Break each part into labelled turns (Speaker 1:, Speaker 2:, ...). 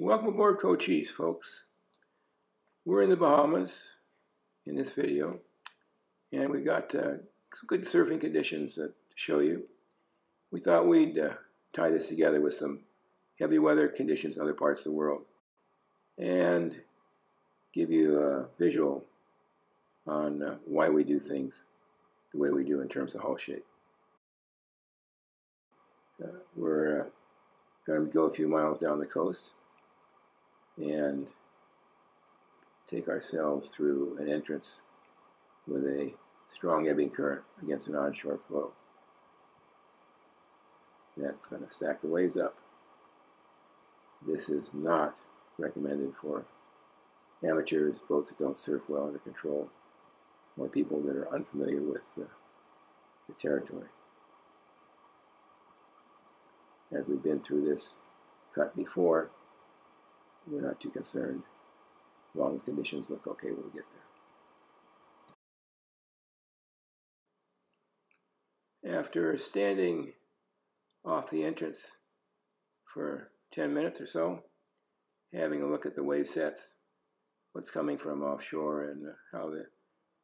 Speaker 1: Welcome aboard Cochise, folks. We're in the Bahamas in this video, and we've got uh, some good surfing conditions to show you. We thought we'd uh, tie this together with some heavy weather conditions in other parts of the world and give you a visual on uh, why we do things the way we do in terms of hull shape. Uh, we're uh, going to go a few miles down the coast and take ourselves through an entrance with a strong ebbing current against an onshore flow. That's going to stack the waves up. This is not recommended for amateurs, boats that don't surf well under control, or people that are unfamiliar with the, the territory. As we've been through this cut before, we're not too concerned. As long as conditions look okay when we get there. After standing off the entrance for 10 minutes or so, having a look at the wave sets, what's coming from offshore and how the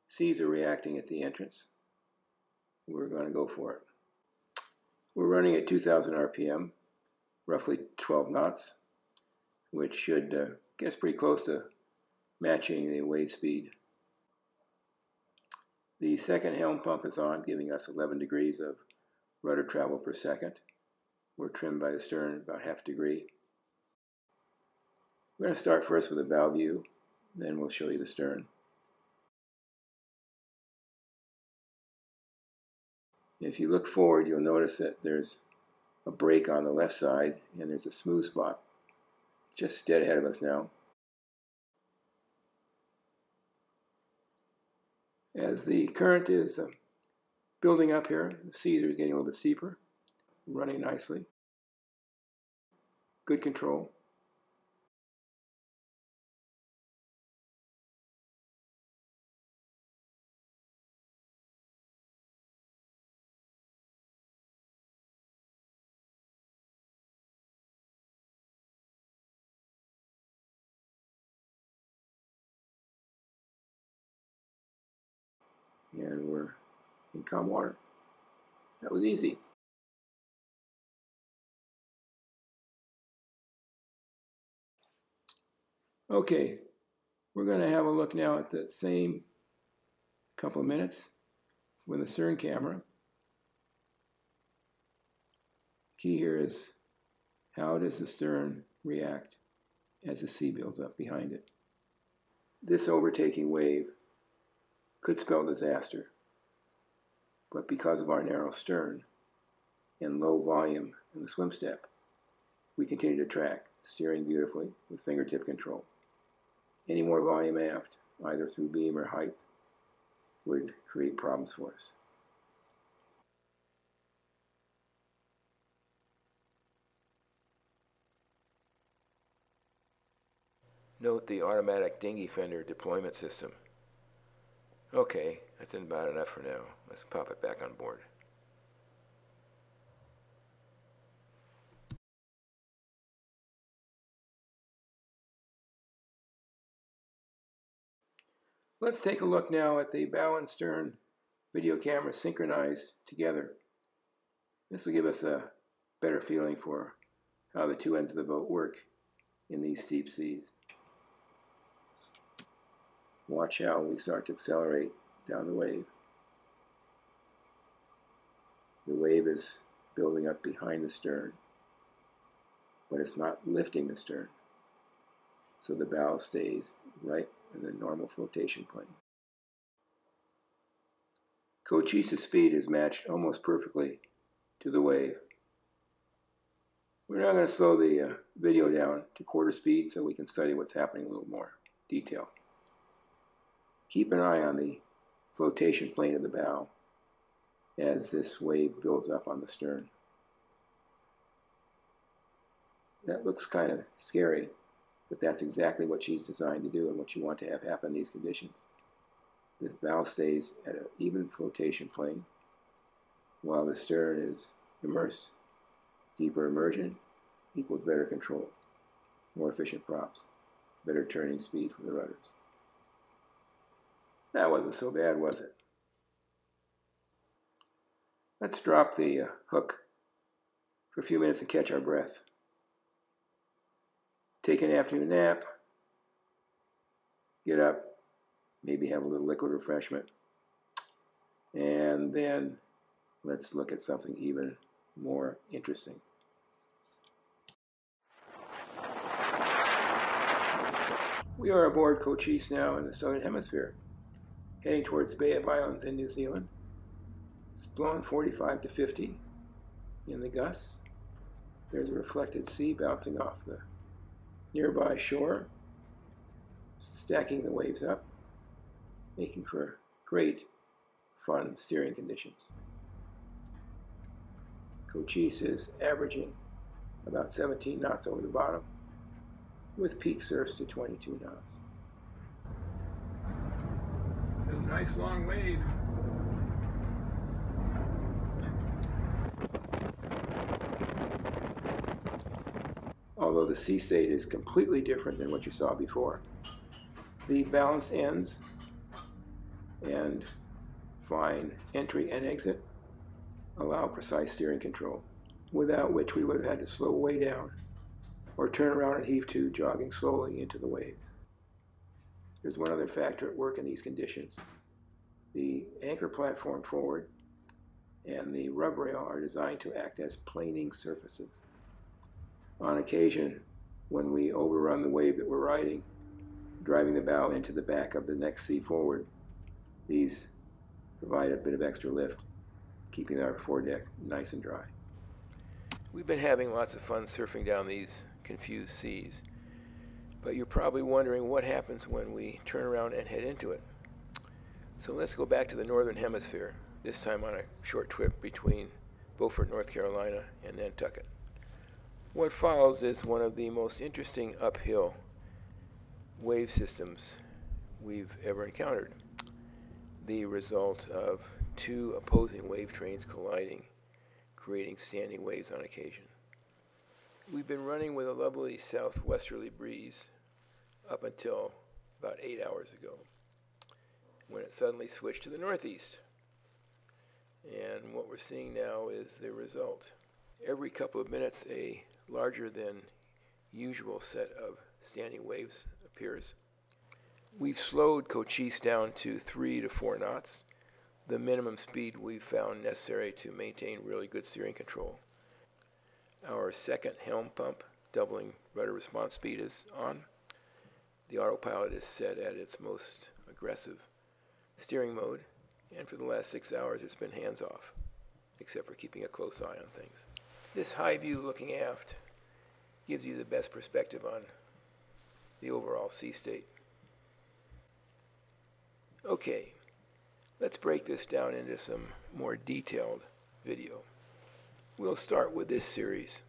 Speaker 1: seas are reacting at the entrance, we're going to go for it. We're running at 2,000 RPM, roughly 12 knots which should uh, get us pretty close to matching the wave speed. The second helm pump is on, giving us 11 degrees of rudder travel per second. We're trimmed by the stern about half degree. We're going to start first with a bow view, then we'll show you the stern. If you look forward, you'll notice that there's a break on the left side and there's a smooth spot just dead ahead of us now. As the current is uh, building up here, the seas are getting a little bit steeper, running nicely. Good control. And we're in calm water. That was easy. Okay, we're going to have a look now at that same couple of minutes with a stern camera. Key here is how does the stern react as the sea builds up behind it. This overtaking wave could spell disaster. But because of our narrow stern and low volume in the swim step, we continue to track, steering beautifully with fingertip control. Any more volume aft, either through beam or height, would create problems for us.
Speaker 2: Note the automatic dinghy fender deployment system. Okay, that's about enough for now. Let's pop it back on board.
Speaker 1: Let's take a look now at the bow and stern video camera synchronized together. This will give us a better feeling for how the two ends of the boat work in these steep seas. Watch how we start to accelerate down the wave. The wave is building up behind the stern, but it's not lifting the stern. So the bow stays right in the normal flotation plane. Cochise's speed is matched almost perfectly to the wave. We're now going to slow the uh, video down to quarter speed so we can study what's happening a little more detail. Keep an eye on the flotation plane of the bow as this wave builds up on the stern. That looks kind of scary, but that's exactly what she's designed to do and what you want to have happen in these conditions. The bow stays at an even flotation plane while the stern is immersed. Deeper immersion equals better control.
Speaker 3: more efficient props, better turning speed for the rudders. That wasn't so bad, was it? Let's drop the uh, hook for a few minutes and catch our breath. Take an afternoon nap, get up, maybe have a little liquid refreshment, and then let's look at something even more interesting. We are aboard Cochise now in the Southern Hemisphere, heading towards the Bay of Islands in New Zealand. It's blowing 45 to 50 in the gusts. There's a reflected sea bouncing off the nearby shore, stacking the waves up, making for great fun steering conditions. Cochise is averaging about 17 knots over the bottom, with peak surfs to 22 knots. It's a nice long wave. Although the sea state is completely different than what you saw before. The balanced ends and fine entry and exit allow precise steering control, without which we would have had to slow way down or turn around and heave to, jogging slowly into the waves. There's one other factor at work in these conditions. The anchor platform forward and the rub rail are designed to act as planing surfaces. On occasion, when we overrun the wave that we're riding, driving the bow into the back of the next sea forward, these provide a bit of extra lift, keeping our foredeck nice and dry.
Speaker 1: We've been having lots of fun surfing down these confused seas, but you're probably wondering what happens when we turn around and head into it. So let's go back to the northern hemisphere, this time on a short trip between Beaufort, North Carolina and Nantucket. What follows is one of the most interesting uphill wave systems we've ever encountered the result of two opposing wave trains colliding, creating standing waves on occasion. We've been running with a lovely southwesterly breeze up until about eight hours ago, when it suddenly switched to the northeast. And what we're seeing now is the result. Every couple of minutes, a larger than usual set of standing waves appears We've slowed Cochise down to three to four knots, the minimum speed we've found necessary to maintain really good steering control. Our second helm pump, doubling rudder response speed, is on. The autopilot is set at its most aggressive steering mode, and for the last six hours it's been hands off, except for keeping a close eye on things. This high view looking aft gives you the best perspective on the overall sea state. Okay, let's break this down into some more detailed video. We'll start with this series.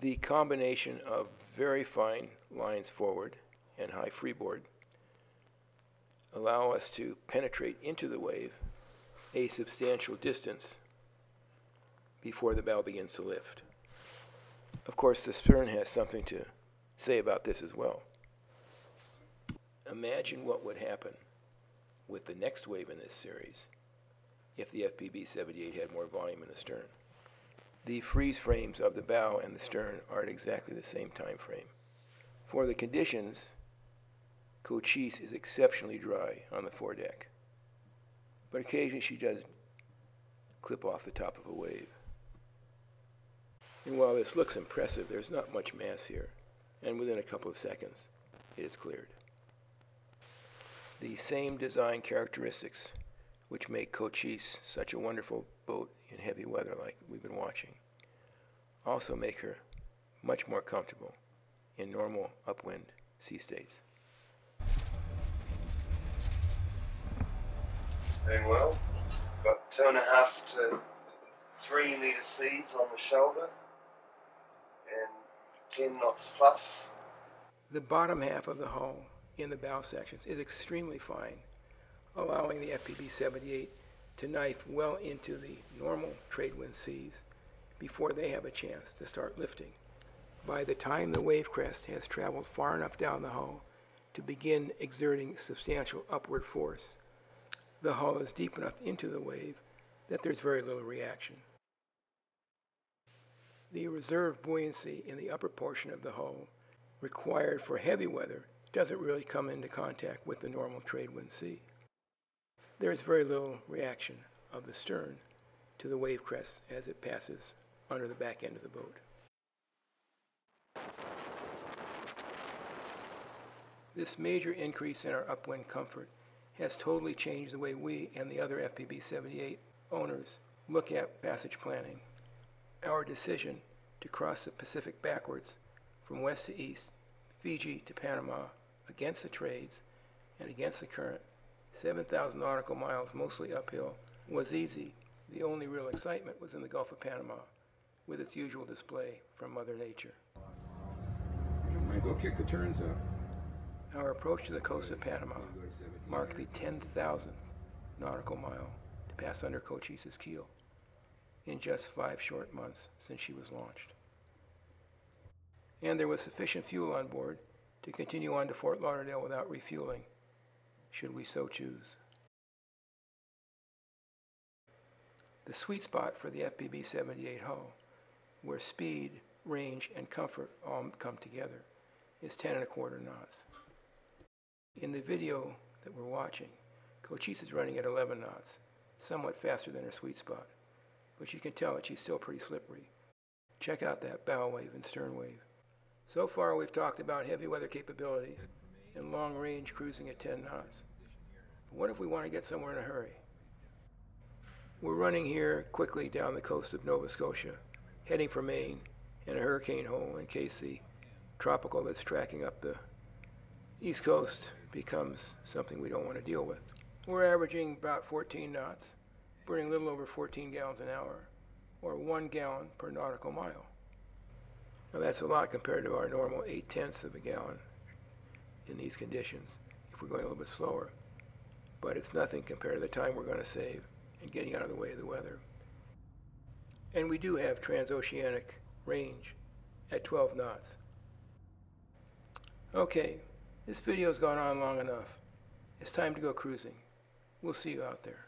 Speaker 1: The combination of very fine lines forward and high freeboard allow us to penetrate into the wave a substantial distance before the bow begins to lift. Of course, the stern has something to say about this as well. Imagine what would happen with the next wave in this series if the FPB 78 had more volume in the stern. The freeze frames of the bow and the stern are at exactly the same time frame. For the conditions, Cochise is exceptionally dry on the foredeck, but occasionally she does clip off the top of a wave. And while this looks impressive, there's not much mass here, and within a couple of seconds, it is cleared the same design characteristics which make Cochise such a wonderful boat in heavy weather like we've been watching also make her much more comfortable in normal upwind sea states.
Speaker 4: Doing well. Got two and a half to three meter seas on the shoulder and 10 knots plus.
Speaker 3: The bottom half of the hull in the bow sections is extremely fine, allowing the FPB 78 to knife well into the normal trade wind seas before they have a chance to start lifting.
Speaker 1: by the time the wave crest has traveled far enough down the hull to begin exerting substantial upward force. The hull is deep enough into the wave that there's very little reaction. The reserve buoyancy in the upper portion of the hull required for heavy weather doesn't really come into contact with the normal trade wind sea. There is very little reaction of the stern to the wave crest as it passes under the back end of the boat. This major increase in our upwind comfort has totally changed the way we and the other FPB 78 owners look at passage planning. Our decision to cross the Pacific backwards from west to east, Fiji to Panama, against the trades and against the current, 7,000 nautical miles mostly uphill, was easy. The only real excitement was in the Gulf of Panama, with its usual display from Mother Nature.
Speaker 3: Might as well kick the turns up.
Speaker 1: Our approach to the coast of Panama marked the 10,000th nautical mile to pass under Cochise's keel in just five short months since she was launched. And there was sufficient fuel on board to continue on to Fort Lauderdale without refueling, should we so choose. The sweet spot for the FPB 78 hull, where speed, range, and comfort all come together, is 10 and a quarter knots. In the video that we're watching, Cochise is running at 11 knots, somewhat faster than her sweet spot, but you can tell that she's still pretty slippery. Check out that bow wave and stern wave. So far we've talked about heavy weather capability and long range cruising at 10 knots. But what if we want to get somewhere in a hurry? We're running here quickly down the coast of Nova Scotia, heading for Maine and a hurricane hole in case the tropical that's tracking up the east coast becomes something we don't want to deal with. We're averaging about 14 knots, burning a little over 14 gallons an hour, or one gallon per nautical mile. Now that's a lot compared to our normal 8 tenths of a gallon in these conditions if we're going a little bit slower. But it's nothing compared to the time we're going to save and getting out of the way of the weather. And we do have transoceanic range at 12 knots. Okay, this video's gone on long enough. It's time to go cruising. We'll see you out there.